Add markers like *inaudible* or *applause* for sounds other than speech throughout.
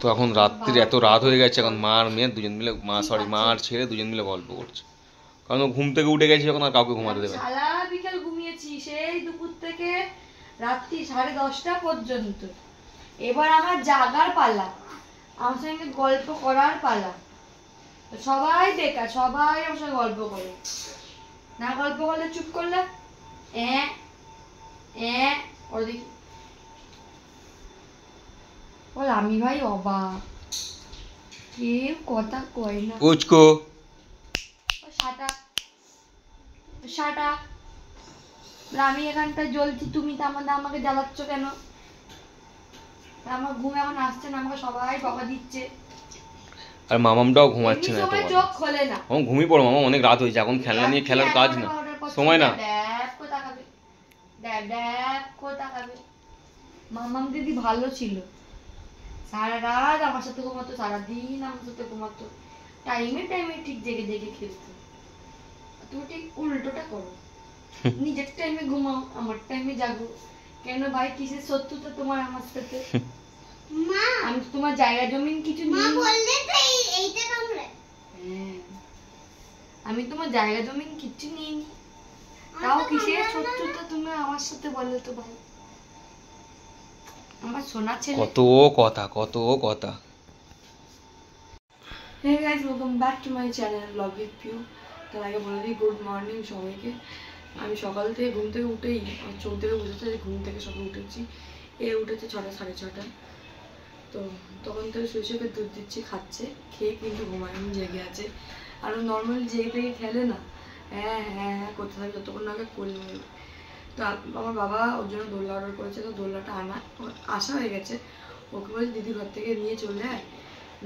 তো এখন রাত্রির এত রাত হয়ে গেছে, এখন মা আর মেয়ে দুজন মিলে, মা সরি মা আর ছেলে দুজন মিলে গল্প করছে। কারণ ঘুম থেকে উঠে গেছে, এখন আর কাউকে ঘুমাতে দেবে। সারা বিকেল ঘুমিয়েছি, সেই দুপুর থেকে রাত্রি সাড়ে দশটা পর্যন্ত। এবার আমার জাগার পালা, আমার সঙ্গে গল্প করার পালা। সবাই বেকার, সবাই আমার সঙ্গে গল্প করে। না গল্প করলে চুপ করলে? এ এ ওর দেখি বল আমি ভাই অবাক কেউ কথা কয় না পুচকো সাটা সাটা আমি এখানটা জ্বলছি তুমি তো আমাদের আমাকে জ্বালাচ্ছ কেন আমার ঘুম এখন আসছে না আমাকে সবাই বাবা দিচ্ছে আর মামামটাও ঘুমাচ্ছে না কথা। চোখ খোলে না এখন ঘুমিয়ে পড়ো মামা অনেক রাত হয়েছে এখন খেলনা নিয়ে খেলার কাজ না সময় না ড্যাব ড্যাব করে তাকাবে মামাম দিদি ভালো ছিল সারা রাত আমার সাথে ঘুমাতো সারাদিন আমার সাথে ঘুমাতো। টাইমে টাইমে ঠিক জেগে জেগে খেলতো। তুমি ঠিক উল্টোটা করো। *laughs* নিজের টাইমে ঘুমাও আমার টাইমে জাগো। কেন ভাই কিসের শত্রুতা তোমার আমার সাথে? *laughs* আমি তো তোমার জায়গা জমিন কিছু নিই। হ্যাঁ। আমি তোমার জায়গা জমিন কিচ্ছু নিইনি তাও কিসের শত্রুতা তুমি আমার সাথে বলো তো ভাই। আমার সোনা ছেলে। কত কথা কত কথা। Hey guys welcome back to my channel blog with Piu তার আগে বলে দিই গুড মর্নিং সবাইকে। আমি সকাল থেকে ঘুম থেকে উঠেই চোখ থেকে বুঝেছে যে ঘুম থেকে সকালে উঠেছি। এ উঠেছে ছটা সাড়ে ছটা। তো তখন থেকে শুয়ে দুধ দিচ্ছি খাচ্ছে খেয়ে কিন্তু ঘুমায়নি জেগে আছে। আর নর্মালি জেগে থেকে খেলে না। হ্যাঁ হ্যাঁ হ্যাঁ করতে থাকে যতক্ষণ না আগে কোলে নেবে তো আমার বাবা ওর জন্য দোলনা অর্ডার করেছে তো দোলনাটা আনা আসা হয়ে গেছে। ওকে বলছে দিদি ঘর থেকে নিয়ে চলে আয়।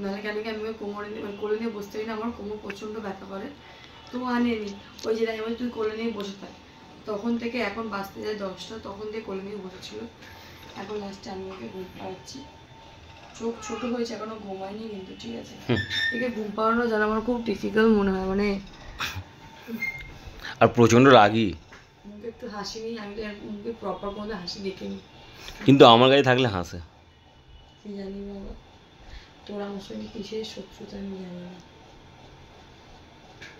নাহলে কেন কি আমি কোমরে মানে কোলে নিয়ে বসতে পারি না? আমার কোমর প্রচণ্ড ব্যথা করে। তো আনেনি। ওই যে আমি তুই কোলে নিয়ে বসে থাক। তখন থেকে এখন বাঁচতে যায় দশটা তখন থেকে কোলে নিয়ে বসেছিল। এখন লাস্টে আমি ওকে ঘুম পাড়াচ্ছি। চোখ ছোট হয়েছে এখনও ঘুমায়নি কিন্তু ঠিক আছে। একে ঘুম পাড়ানো যেন আমার খুব ডিফিকাল্ট মনে হয় মানে আর প্রচণ্ড রাগী। একটু হাসি নেই আমি তো মুখে প্রপার কোনো হাসি দেখিনি কিন্তু আমার কাছে থাকলে হাসে। কি জানি বাবা। তোর আমার সঙ্গে কিসের শত্রুতা আমি জানি না।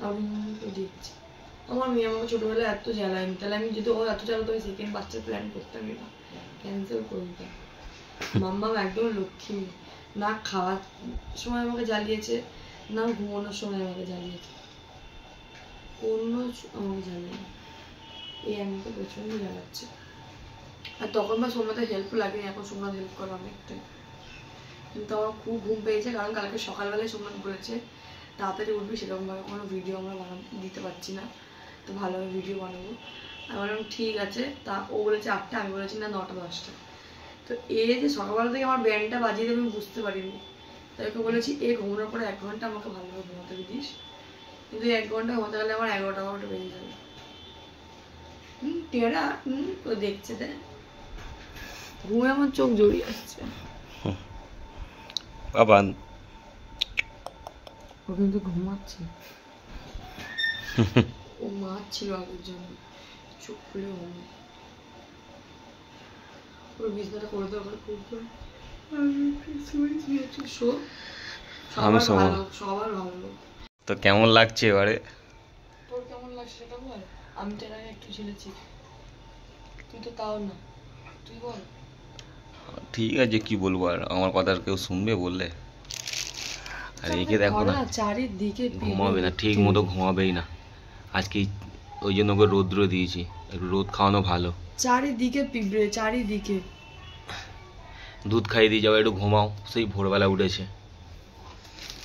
আমি তো দেখছি। আমার মেয়ে আমাকে ছোটবেলায় এত জ্বালায়নি তাহলে আমি যদি ও এত জ্বালাতো আমি সেকেন্ড বাচ্চার প্ল্যান করতামই না ক্যান্সেল করে দিতাম। মাম্মাম একদম লক্ষ্মী। না খাওয়ার সময় আমাকে জ্বালিয়েছে না ঘুমানোর সময় আমাকে জ্বালিয়েছে। কোনো আমাকে জ্বালায়নি। এই আমাকে প্রচণ্ড জ্বালাচ্ছে আর তখন বা সোমনাথের হেল্প লাগেনি, এখন সোমনাথ হেল্প করে অনেকটাই। কিন্তু আমার খুব ঘুম পেয়েছে, কারণ কালকে সকালবেলায় সোমনাথ বলেছে তাড়াতাড়ি উঠবি সেরকমভাবে কোনো ভিডিও আমরা বানাতে দিতে পারছি না। তো ভালোভাবে ভিডিও বানাবো। আমি বললাম, ঠিক আছে। তা ও বলেছে আটটা, আমি বলেছি, না, নটা, দশটা। তো এ যে সকালবেলা থেকে আমার ব্যান্ডটা বাজিয়ে দেবে, আমি বুঝতে পারিনি। তাই ওকে বলেছি, এ ঘুমানোর পরে এক ঘণ্টা আমাকে ভালোভাবে ঘুমাতে দিস। কিন্তু এক ঘণ্টা ঘুমাতে গেলে আমার এগারোটা, বারোটা বেজে যাবে। টেরা ও দেখছে ঘুমে আমার চোখ জড়িয়ে আসছে। ও কিন্তু ঘুমাচ্ছে। ও আগের জন্য। চোখ খুলে ওর বিছনাটা করে দেওয়ার পরে আমি সবার শোবো সবার ভালো। তো কেমন লাগছে এবারে? তোর কেমন লাগছে সেটা বল। আমি তো এর আগে একটু ঝেলেছি তুই তো তাও না। তুই বল। ঠিক আছে কি বলব আর? আমার কথা আর কেউ শুনবে বললে? আর একে দেখো না। চারিদিকে ঘুমাবে না ঠিক মতো ঘুমাবেই না। আজকে ওই জন্য ওকে রৌদ্র দিয়েছি। একটু রোদ খাওয়ানো ভালো। চারিদিকে পিঁপড়ে চারিদিকে। দুধ খাইয়ে দিয়ে যাও একটু ঘুমাও। সেই ভোরবেলা উঠেছে।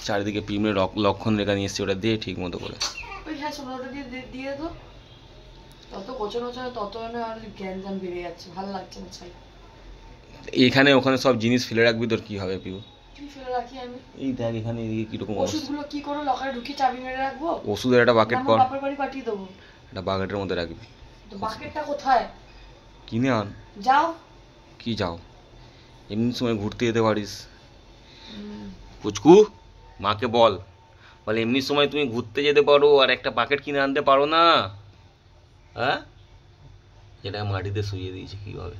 চারিদিকে পিমড়ে লক্ষণ রেখা নিয়ে এসছে ওটা দিয়ে ঠিক মতো করে। ওই হ্যাঁ দিয়ে দিয়ে- দিয়ে তো তত কোচানো তত আর জ্ঞানজাম বেড়ে যাচ্ছে ভালো লাগছে না চাই এখানে ওখানে সব জিনিস ফেলে রাখবি তোর কি হবে পিউ? ফেলে রাখি আমি? এই দেখ এখানে এদিকে কীরকম অবস্থা। ওষুধগুলো কি করে লকারে ঢুকিয়ে চাবি মেরে রাখব? ওষুধের একটা বাকেট কর। বাপের বাড়ি পাঠিয়ে দেবো। একটা বাকেটের মধ্যে রাখবি। তো বাকেটটা কোথায়? কিনে আন। যাও। কি যাও? এমনি সময় ঘুরতে যেতে পারিস। পুচকু মাকে বল। বলে এমনি সময় তুমি ঘুরতে যেতে পারো আর একটা বাকেট কিনে আনতে পারো না। হ্যাঁ? যেটা মাটিতে শুয়ে দিয়েছে কীভাবে?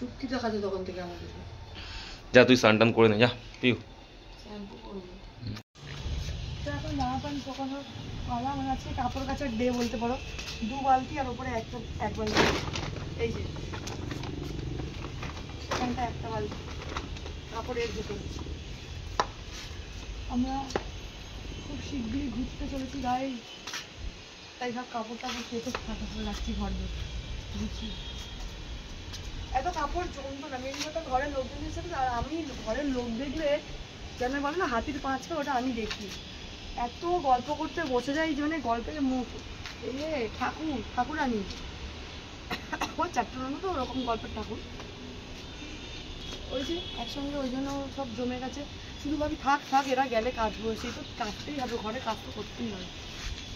চুক্তি দেখাচ্ছে তখন থেকে আমাদের। যা তুই স্নান টান করে নে যা পিউ। এখন জামা প্যান্ট শুকানোর পালা মানে আজকে কাপড় কাচার ডে বলতে পারো। দু বালতি আর ওপরে একটা এক বালতি। এই যে। এখানটা একটা বালতি। কাপড়ের ভেতর। আমরা খুব শিগগিরই ঘুরতে চলেছি গাই তাই সব কাপড় টাপড় কেটে ফাঁকা করে রাখছি ঘর গুছিয়ে এত কাপড় জমতো না। মেন কথা ঘরের লোকজন হিসেবে আর আমি ঘরের লোক দেখলে যেন বলে না হাতির পাঁচটা ওটা আমি দেখি। এত গল্প করতে বসে যাই মানে গল্পের মুখ। এ, ঠাকুর, ঠাকুরানি। চারটে তো ওরকম গল্পের ঠাকুর। ওই যে একসঙ্গে ওই জন্য সব জমে গেছে। শুধু ভাবি, থাক থাক, এরা গেলে কাটবো। সেই তো কাটতেই হবে, ঘরে কাজ তো করতেই হবে।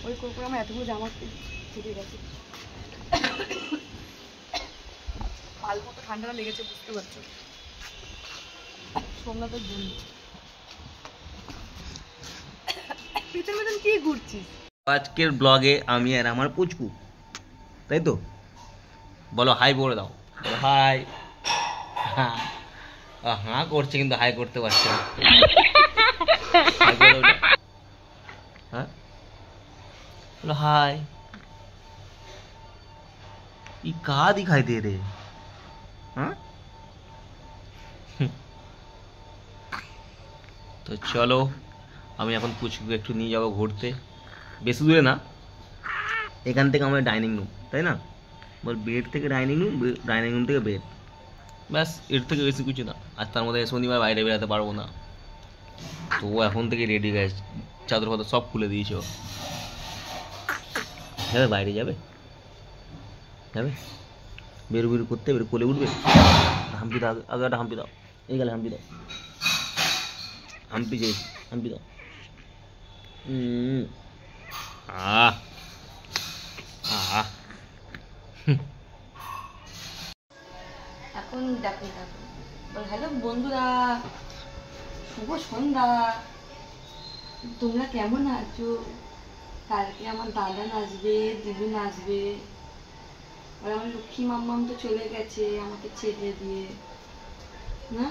ওই করে করে আমার এতগুলো জামা থেকে গেছে। পাল ঠান্ডাটা লেগেছে বুঝতে পারছ? সোমনাথের জন্য পেছন পেছন কি ঘুরছিস? আজকের ব্লগে আমি আর আমার পুচকু। তাই তো? বলো হাই বলে দাও। হাই হাঁ করছে কিন্তু হাই করতে পারছে না। *laughs* হ্যাঁ बोलो हाय ये कहा दिखाई दे रहे हाँ তো চলো আমি এখন পুচকুকে একটু নিয়ে যাবো ঘুরতে বেশি দূরে না এখান থেকে আমাদের ডাইনিং রুম তাই না বল বেড থেকে ডাইনিং রুম ডাইনিং রুম থেকে বেড ব্যাস এর থেকে বেশি কিছু না আর তার মধ্যে শনিবার বাইরে বেরোতে পারবো না তো ও এখন থেকে রেডি গেছে চাদর ফাদর সব খুলে দিয়েছে ও যাবে বাইরে যাবে? যাবে? বেরু বেরু করতে, বেরু কোলে উঠবে? হাম্পি দাও, আগে একটা হাম্পি দাও। এই গেলে হাম্পি দাও। হাম্পি যে, হাম্পি দাও। আহ এখন দেখো দেখো। হ্যালো বন্ধুরা, শুভ সন্ধ্যা। তোমরা কেমন আছো? কালকে আমার দাদা নাচবে দিদি নাচবে। আর আমার লক্ষ্মী মাম্মাম তো চলে গেছে আমাকে ছেড়ে দিয়ে। না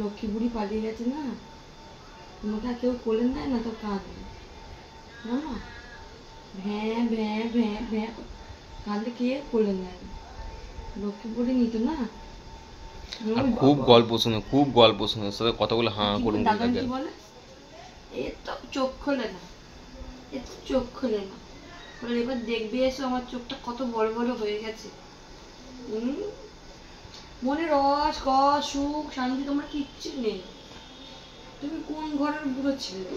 লক্ষ্মী বুড়ি পালিয়ে গেছে না। তোমাকে আর কেউ কোলে নেয় না তো কাঁদবে না ভ্যাঁ ভ্যাঁ ভ্যাঁ ভ্যাঁ কাঁদলে কে কোলে নেয়? লক্ষ্মী বুড়ি নিত না। খুব গল্প শুনে খুব গল্প শুনে। সাথে কতগুলো হাঁ কিন্তু করুন দাদা থাকে কি বলে? এ তো চোখ খোলে না। এ তো চোখ খোলে না বলে এবার দেখবে এসে আমার চোখটা কত বড় বড় হয়ে গেছে। হুম? মনে রস কস সুখ, শান্তি তোমার কিচ্ছু নেই। তুমি কোন ঘরের বুড়ো ছিলে?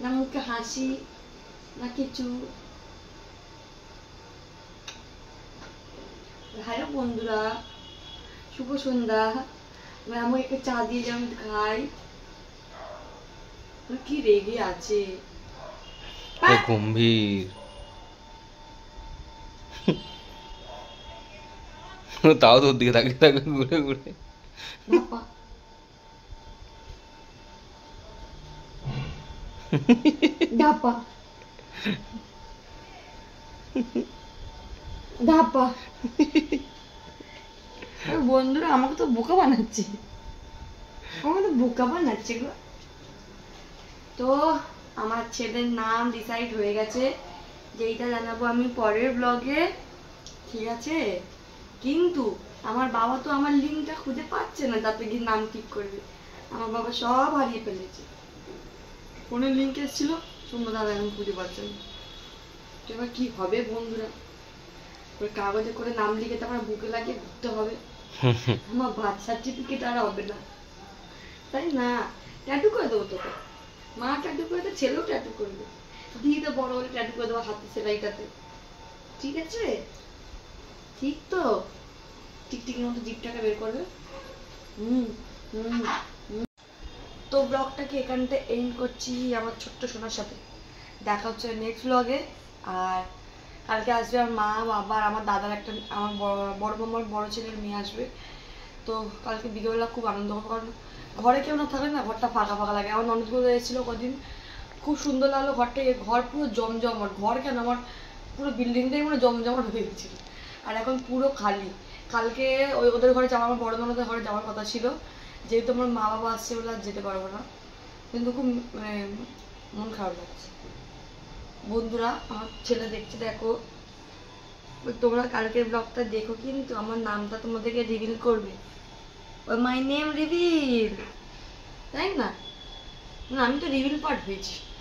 না মুখে হাসি, না কিছু। হ্যালো বন্ধুরা, শুভ সন্ধ্যা। আমাকে একটু চা দিয়ে যেমন খাই। কি রেগে আছে? গম্ভীর। তাও তোর দিকে তাকিয়ে থাকবে ঘুরে ঘুরে। বন্ধুরা আমাকে তো বোকা বানাচ্ছে। আমাকে তো বোকা বানাচ্ছে গো। তো আমার ছেলের নাম ডিসাইড হয়ে গেছে। যেইটা জানাব আমি পরের ব্লগে ঠিক আছে? কিন্তু আমার বাবা তো আমার লিঙ্কটা খুঁজে পাচ্ছে না যাতে গিয়ে নাম ঠিক করবে। আমার বাবা সব হারিয়ে ফেলেছে। ফোনের লিঙ্ক এসেছিল সুন্দর দাদা এখন খুঁজে পাচ্ছে না। এবার কি হবে বন্ধুরা? ওই কাগজে করে নাম লিখে তারপর বুকে লাগিয়ে ঘুরতে হবে। *laughs* আমার বার্থ সার্টিফিকেট আর হবে না। তাই না? ট্যাটু করে দেবো তোকে। মা ট্যাটু করে দেবে ছেলেও ট্যাটু করবে দিদিতে বড় হলে ট্যাটু করে দেবো হাতে সেলাইটাতে। ঠিক আছে? ঠিক তো? টিকটিকির মতো জিপটাকে বের করবে হুম হুম হুম। তো ব্লগটাকে এখানটা এন্ড করছি আমার ছোট্ট সোনার সাথে। দেখা হচ্ছে নেক্সট ব্লগে আর কালকে আসবে আমার মা, বাবা আর আমার দাদার একটা, আমার বড়- বড় মামার বড় ছেলের মেয়ে আসবে। তো কালকে বিকেলবেলা খুব আনন্দ হবে, কারণ ঘরে কেউ না থাকলে না ঘরটা ফাঁকা ফাঁকা লাগে। আমার ননদগুলো এসেছিল কদিন। খুব সুন্দর লাগল ঘরটা। ঘর পুরো জমজমাট। ঘর কেন? আমার পুরো বিল্ডিংটাই মানে জমজমাট হয়ে গেছিল। আর এখন পুরো খালি। কালকে ওই ওদের ঘরে যাওয়ার আমার বড় ননদের ঘরে যাওয়ার কথা ছিল। যেহেতু আমার মা বাবা আসছে বলে আর যেতে পারব না। কিন্তু খুব মানে মন খারাপ লাগছে। বন্ধুরা, আমার ছেলে দেখছে, দেখো। তোমরা কালকের ব্লগটা দেখো, কিন্তু আমার নামটা তোমাদেরকে রিভিল করবে। মাই নেম রিভিল তাই না? না আমি তো রিভিল পার্ট হয়েছি।